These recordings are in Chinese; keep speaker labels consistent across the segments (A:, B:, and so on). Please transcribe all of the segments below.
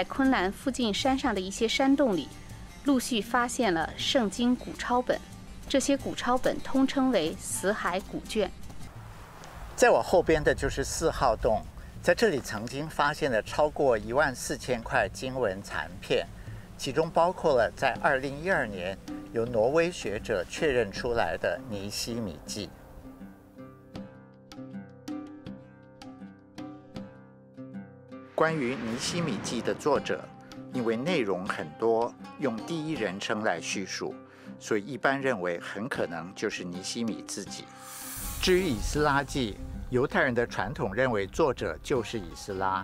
A: 在昆兰附近山上的一些山洞里，陆续发现了圣经古抄本。这些古抄本通称为死海古卷。
B: 在我后边的就是四号洞，在这里曾经发现了超过一万四千块经文残片，其中包括了在二零一二年由挪威学者确认出来的尼西米记。关于《尼西米记》的作者，因为内容很多，用第一人称来叙述，所以一般认为很可能就是尼西米自己。至于《以斯拉记》，犹太人的传统认为作者就是以斯拉，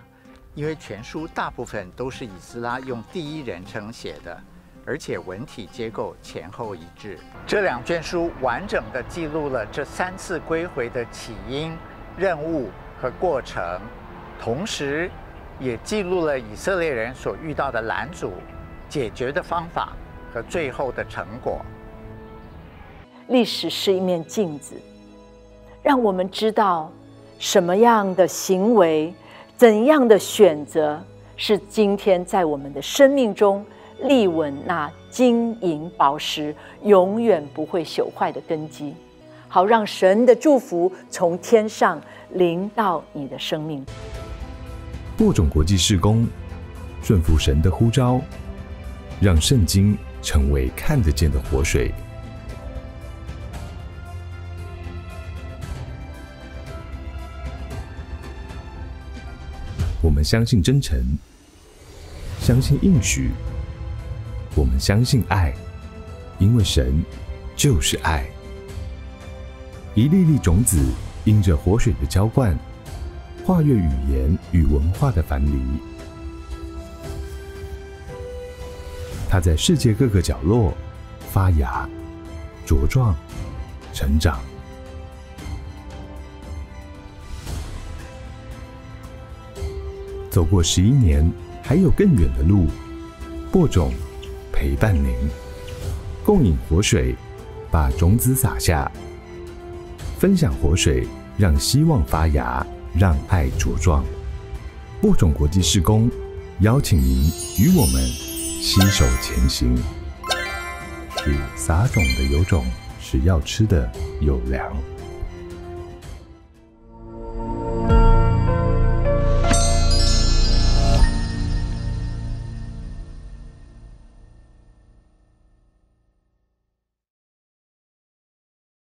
B: 因为全书大部分都是以斯拉用第一人称写的，而且文体结构前后一致。这两卷书完整的记录了这三次归回的起因、任务和过程，同时。也记录了以色列人所遇到的拦阻、解决的方法和最后的成果。
C: 历史是一面镜子，让我们知道什么样的行为、怎样的选择，是今天在我们的生命中立稳那金银宝石、永远不会朽坏的根基，好让神的祝福从天上临到你的生命。
D: 播种国际事工，顺服神的呼召，让圣经成为看得见的活水。我们相信真诚，相信应许，我们相信爱，因为神就是爱。一粒粒种子，因着活水的浇灌。跨越语言与文化的樊篱，它在世界各个角落发芽、茁壮、成长。走过十一年，还有更远的路。播种，陪伴您，共饮活水，把种子撒下，分享活水，让希望发芽。让爱茁壮，播种国际施工，邀请您与我们携手前行。是撒种的有种，是要吃的有粮。